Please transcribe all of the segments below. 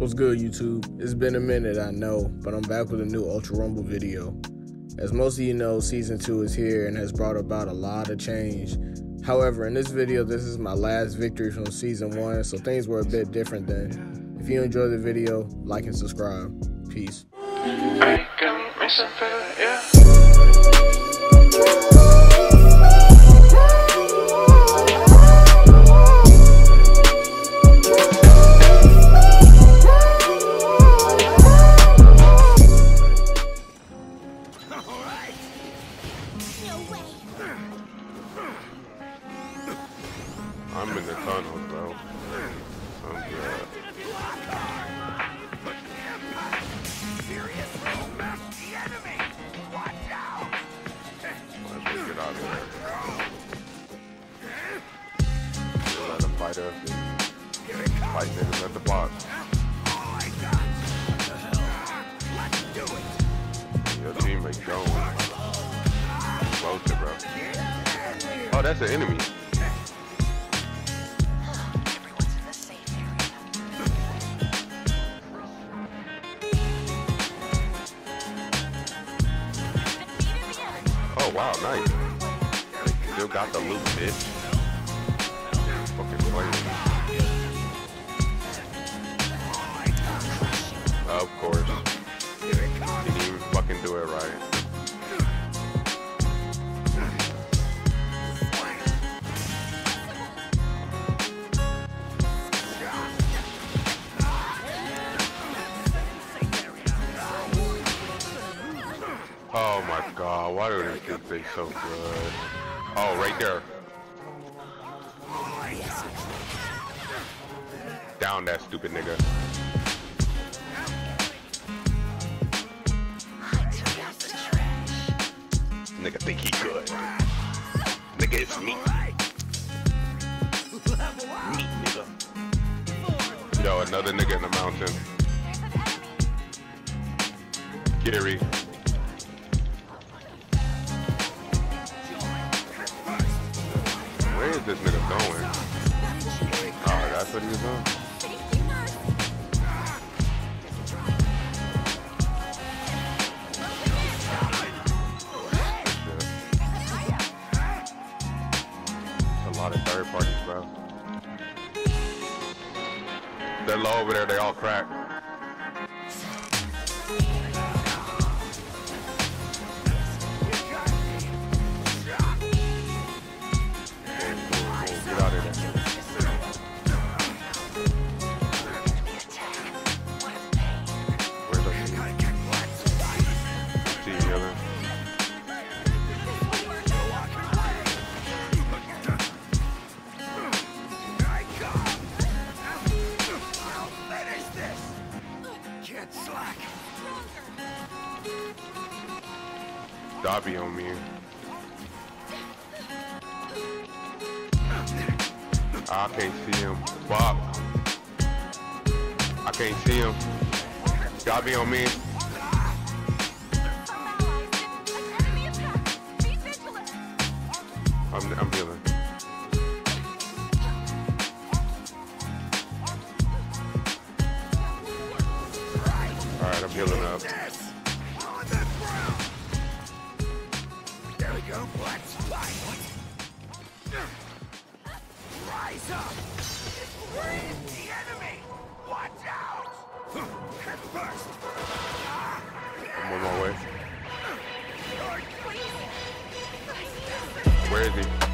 What's good, YouTube? It's been a minute, I know, but I'm back with a new Ultra Rumble video. As most of you know, Season 2 is here and has brought about a lot of change. However, in this video, this is my last victory from Season 1, so things were a bit different then. If you enjoyed the video, like and subscribe. Peace. I'm in the tunnel, bro. I'm good. Let's get out of there. Just let them fight us fight niggas at the box. Your teammate going. Close it, bro. Oh, that's an enemy. Oh wow, nice. Still got the loot, bitch. Fucking. Of course. Oh my god, why do these kids think so good? Oh, right there. Down that stupid nigga. Nigga think he good. Nigga, it's me. Me, nigga. Yo, another nigga in the mountain. Gary. Is this nigga going? Oh, that's what he was doing? A lot of third parties, bro. They're low over there, they all crack. Dabi on me. I can't see him. Fuck. I can't see him. Dabi on me. I'm, I'm healing. There we go. Let's fight. Rise up. Where is the enemy? Watch out. Head first. I'm on my way. Where is he?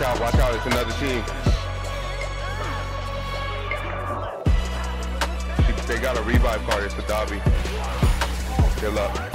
Watch out, watch out, it's another team. They got a revive card, it's a Dabi. Good luck.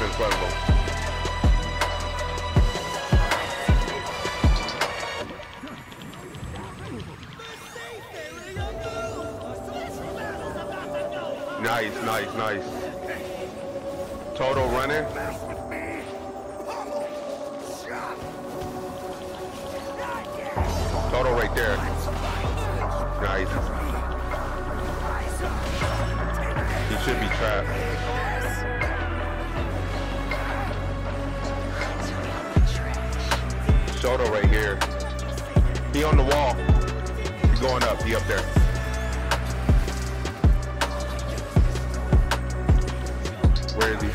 Behind him, you go up in front of him. Nice, nice, nice. Total running. Total right there. Nice. He should be trapped. Soto right here. He on the wall. He going up. He up there. Where is he?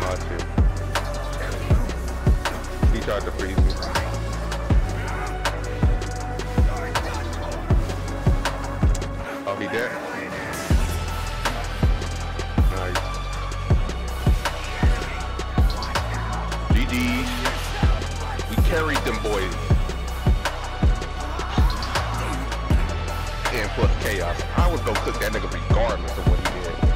Oh. He tried to freeze me. Oh, he dead? chaos. I would go cook that nigga regardless of what he did.